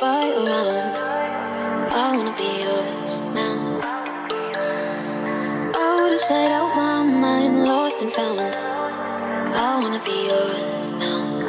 by around. I wanna be yours now. I would've said out my mind, lost and found. I wanna be yours now.